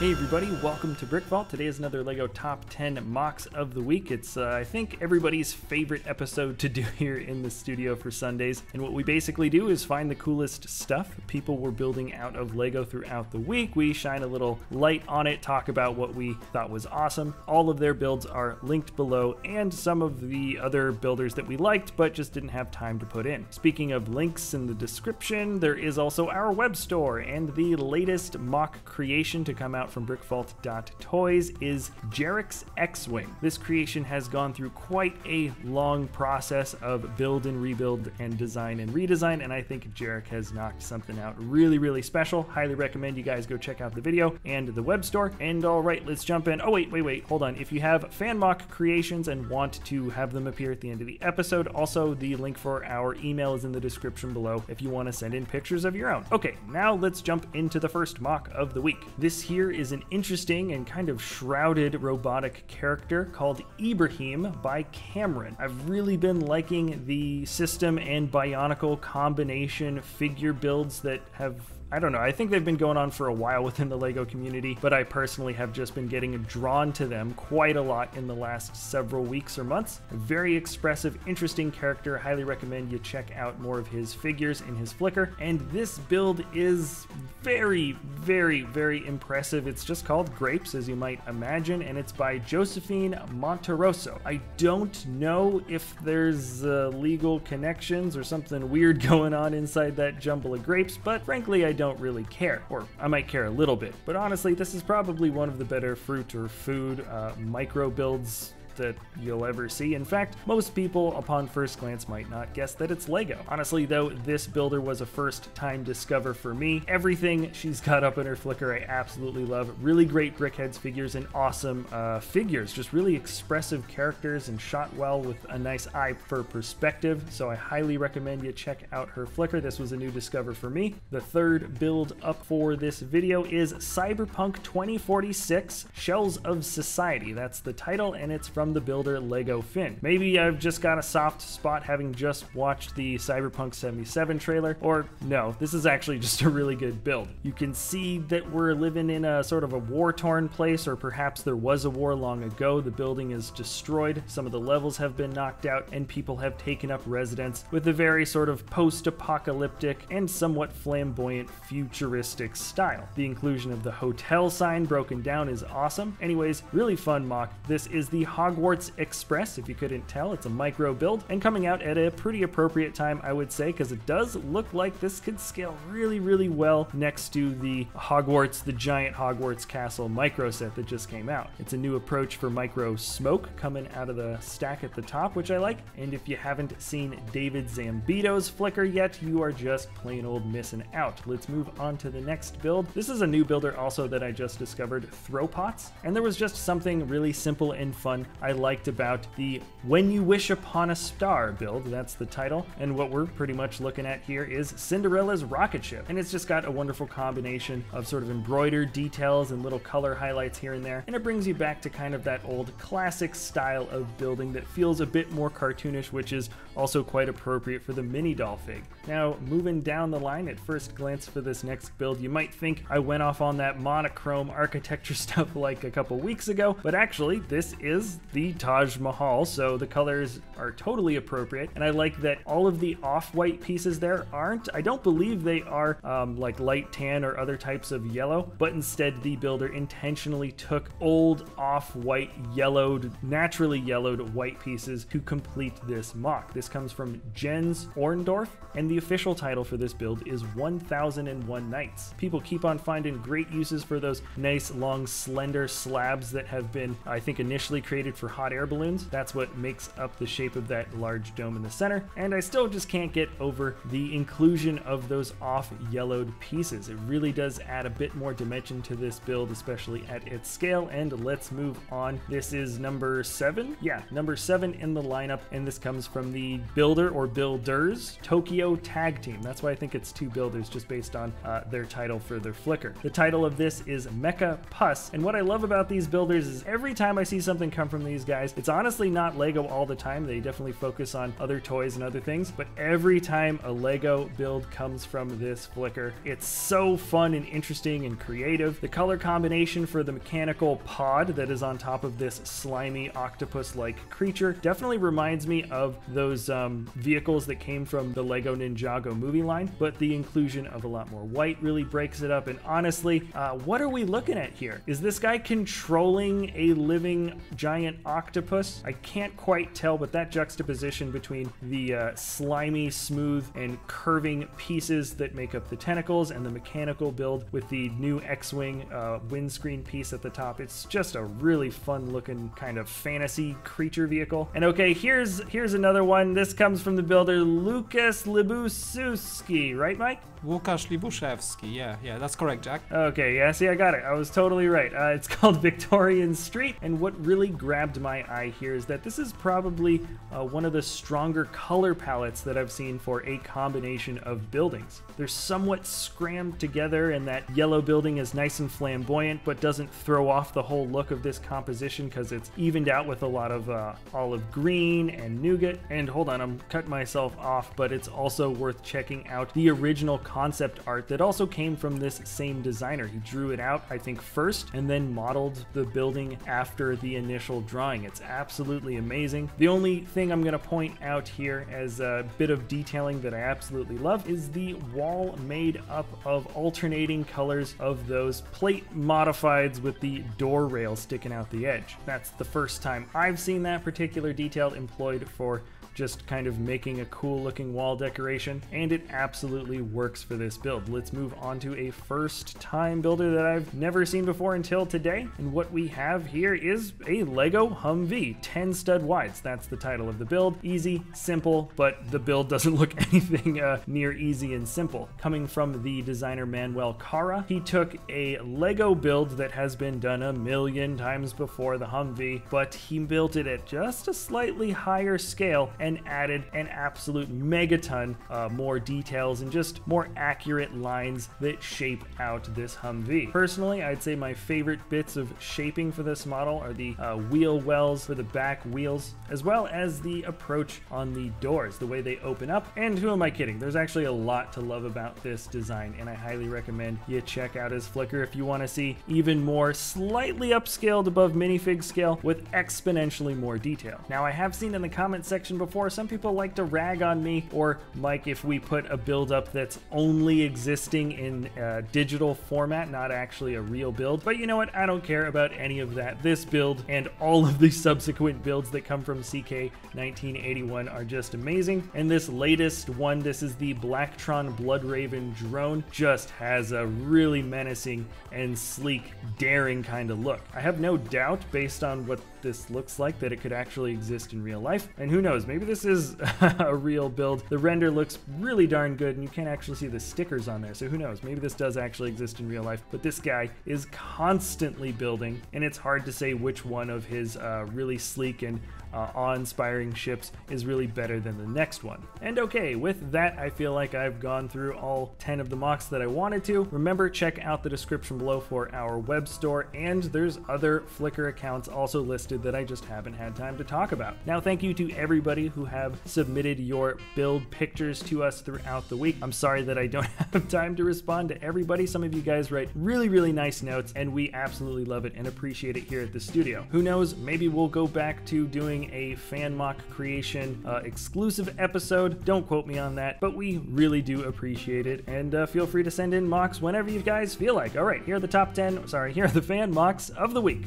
Hey everybody, welcome to Brick Vault. Today is another LEGO Top 10 MOCs of the Week. It's, uh, I think, everybody's favorite episode to do here in the studio for Sundays. And what we basically do is find the coolest stuff people were building out of LEGO throughout the week. We shine a little light on it, talk about what we thought was awesome. All of their builds are linked below, and some of the other builders that we liked but just didn't have time to put in. Speaking of links in the description, there is also our web store, and the latest MOC creation to come out from brickvault.toys is Jarek's X-Wing. This creation has gone through quite a long process of build and rebuild and design and redesign, and I think Jarek has knocked something out really, really special. Highly recommend you guys go check out the video and the web store. And all right, let's jump in. Oh, wait, wait, wait, hold on. If you have fan MOC creations and want to have them appear at the end of the episode, also the link for our email is in the description below if you want to send in pictures of your own. Okay, now let's jump into the first MOC of the week. This here is an interesting and kind of shrouded robotic character called Ibrahim by Cameron. I've really been liking the system and Bionicle combination figure builds that have I don't know. I think they've been going on for a while within the LEGO community, but I personally have just been getting drawn to them quite a lot in the last several weeks or months. A very expressive, interesting character. Highly recommend you check out more of his figures in his Flickr. And this build is very, very, very impressive. It's just called Grapes, as you might imagine, and it's by Josephine Monterosso. I don't know if there's uh, legal connections or something weird going on inside that jumble of grapes, but frankly, I don't really care. Or I might care a little bit. But honestly, this is probably one of the better fruit or food uh, micro builds that you'll ever see. In fact, most people upon first glance might not guess that it's Lego. Honestly though, this builder was a first time discover for me. Everything she's got up in her Flickr I absolutely love. Really great Brickheadz figures and awesome uh, figures. Just really expressive characters and shot well with a nice eye for perspective. So I highly recommend you check out her Flickr. This was a new discover for me. The third build up for this video is Cyberpunk 2046 Shells of Society. That's the title and it's from the builder LegoFin. Maybe I've just got a soft spot having just watched the Cyberpunk 77 trailer, or no, this is actually just a really good build. You can see that we're living in a sort of a war-torn place, or perhaps there was a war long ago. The building is destroyed, some of the levels have been knocked out, and people have taken up residence with a very sort of post-apocalyptic and somewhat flamboyant futuristic style. The inclusion of the hotel sign broken down is awesome. Anyways, really fun MOC. This is the Hogwarts Hogwarts Express, if you couldn't tell. It's a micro build and coming out at a pretty appropriate time, I would say, because it does look like this could scale really, really well next to the Hogwarts, the giant Hogwarts Castle micro set that just came out. It's a new approach for micro smoke coming out of the stack at the top, which I like. And if you haven't seen David Zambito's Flickr yet, you are just plain old missing out. Let's move on to the next build. This is a new builder also that I just discovered, thropots. And there was just something really simple and fun I liked about the When You Wish Upon a Star build. That's the title. And what we're pretty much looking at here is Cinderella's rocket ship. And it's just got a wonderful combination of sort of embroidered details and little color highlights here and there. And it brings you back to kind of that old classic style of building that feels a bit more cartoonish, which is also quite appropriate for the mini doll fig. Now, moving down the line at first glance for this next build, you might think I went off on that monochrome architecture stuff like a couple weeks ago, but actually this is the Taj Mahal, so the colors are totally appropriate. And I like that all of the off-white pieces there aren't. I don't believe they are um, like light tan or other types of yellow, but instead the builder intentionally took old off-white yellowed, naturally yellowed white pieces to complete this MOC. This comes from Jens Orndorff, and the official title for this build is 1001 Nights. People keep on finding great uses for those nice long slender slabs that have been, I think, initially created for hot air balloons. That's what makes up the shape of that large dome in the center. And I still just can't get over the inclusion of those off yellowed pieces. It really does add a bit more dimension to this build, especially at its scale. And let's move on. This is number seven. Yeah, number seven in the lineup. And this comes from the builder or builders Tokyo Tag Team. That's why I think it's two builders just based on uh, their title for their Flickr. The title of this is Mecha Pus. And what I love about these builders is every time I see something come from these guys. It's honestly not Lego all the time. They definitely focus on other toys and other things, but every time a Lego build comes from this Flickr, it's so fun and interesting and creative. The color combination for the mechanical pod that is on top of this slimy octopus-like creature definitely reminds me of those um, vehicles that came from the Lego Ninjago movie line, but the inclusion of a lot more white really breaks it up. And honestly, uh, what are we looking at here? Is this guy controlling a living giant octopus? I can't quite tell, but that juxtaposition between the uh, slimy, smooth, and curving pieces that make up the tentacles and the mechanical build with the new X-Wing uh, windscreen piece at the top, it's just a really fun looking kind of fantasy creature vehicle. And okay, here's here's another one. This comes from the builder Lucas Libususki, right, Mike? Łukasz Libuszewski, yeah, yeah, that's correct, Jack. Okay, yeah, see, I got it. I was totally right. Uh, it's called Victorian Street, and what really grabbed my eye here is that this is probably uh, one of the stronger color palettes that I've seen for a combination of buildings. They're somewhat scrammed together, and that yellow building is nice and flamboyant, but doesn't throw off the whole look of this composition because it's evened out with a lot of uh, olive green and nougat. And hold on, I'm cutting myself off, but it's also worth checking out the original concept art that also came from this same designer. He drew it out, I think, first and then modeled the building after the initial drawing. It's absolutely amazing. The only thing I'm going to point out here as a bit of detailing that I absolutely love is the wall made up of alternating colors of those plate modifieds with the door rail sticking out the edge. That's the first time I've seen that particular detail employed for just kind of making a cool looking wall decoration, and it absolutely works for this build. Let's move on to a first time builder that I've never seen before until today, and what we have here is a Lego Humvee, 10 stud wides. That's the title of the build. Easy, simple, but the build doesn't look anything uh, near easy and simple. Coming from the designer Manuel Cara, he took a Lego build that has been done a million times before the Humvee, but he built it at just a slightly higher scale and added an absolute megaton uh, more details and just more accurate lines that shape out this Humvee. Personally, I'd say my favorite bits of shaping for this model are the uh, wheel wells for the back wheels, as well as the approach on the doors, the way they open up. And who am I kidding? There's actually a lot to love about this design, and I highly recommend you check out his Flickr if you want to see even more slightly upscaled above minifig scale with exponentially more detail. Now, I have seen in the comment section before before, some people like to rag on me or like if we put a build up that's only existing in digital format, not actually a real build. But you know what? I don't care about any of that. This build and all of the subsequent builds that come from CK 1981 are just amazing. And this latest one, this is the Blacktron Bloodraven drone, just has a really menacing and sleek, daring kind of look. I have no doubt, based on what this looks like, that it could actually exist in real life. And who knows, maybe this is a real build. The render looks really darn good, and you can't actually see the stickers on there, so who knows, maybe this does actually exist in real life. But this guy is constantly building, and it's hard to say which one of his uh, really sleek and uh, awe-inspiring ships is really better than the next one. And okay, with that, I feel like I've gone through all 10 of the MOCs that I wanted to. Remember, check out the description below for our web store, and there's other Flickr accounts also listed that I just haven't had time to talk about. Now, thank you to everybody who have submitted your build pictures to us throughout the week. I'm sorry that I don't have time to respond to everybody. Some of you guys write really, really nice notes, and we absolutely love it and appreciate it here at the studio. Who knows, maybe we'll go back to doing doing a fan MOC creation uh, exclusive episode. Don't quote me on that, but we really do appreciate it. And uh, feel free to send in MOCs whenever you guys feel like. All right, here are the top 10, sorry, here are the fan MOCs of the week.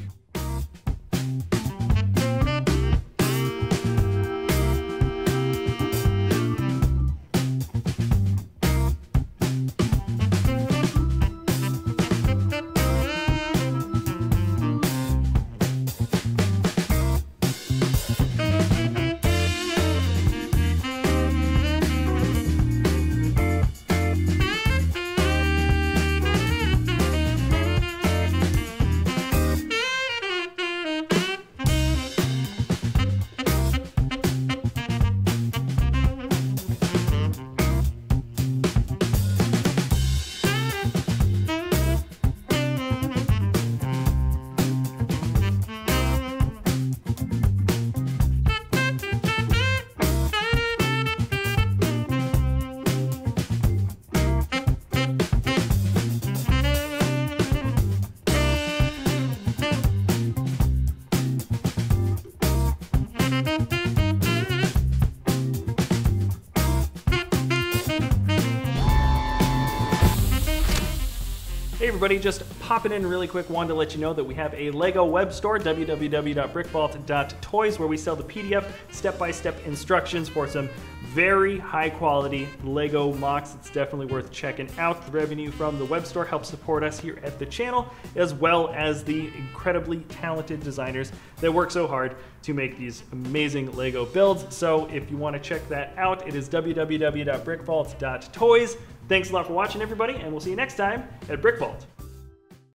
Everybody, just popping in really quick. Wanted to let you know that we have a Lego web store, www.brickvault.toys, where we sell the PDF step-by-step instructions for some very high quality Lego MOCs. It's definitely worth checking out. The revenue from the web store helps support us here at the channel, as well as the incredibly talented designers that work so hard to make these amazing Lego builds. So if you want to check that out, it is www.brickvault.toys. Thanks a lot for watching, everybody, and we'll see you next time at Brick Vault.